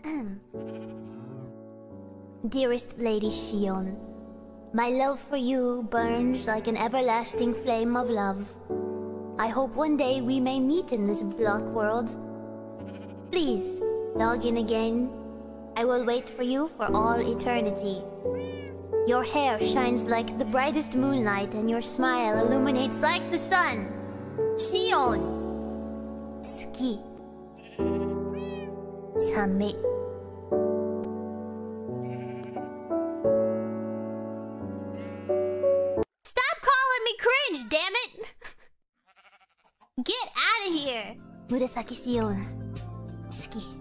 Dearest Lady Shion, my love for you burns like an everlasting flame of love. I hope one day we may meet in this block world. Please, log in again. I will wait for you for all eternity. Your hair shines like the brightest moonlight and your smile illuminates like the sun. Shion! Suki. Same. damn it! Get out of here! Murasaki Shiona. Suki.